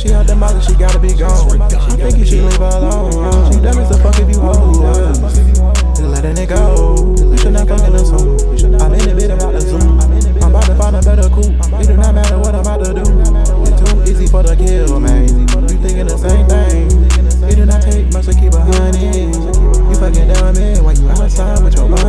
She out the mouth, she gotta be gone. She think you should leave her alone. She dumb as the fuck if you want to lose. hold Letting it go. You should not fucking assume. I've been a bit about the zoom. I'm about to find a better coup. It do not matter what I'm about to do. It's too easy for the kill, man. You thinking the same thing. It do not take much to keep a honey. You fucking dumb man. Why you outside with your body?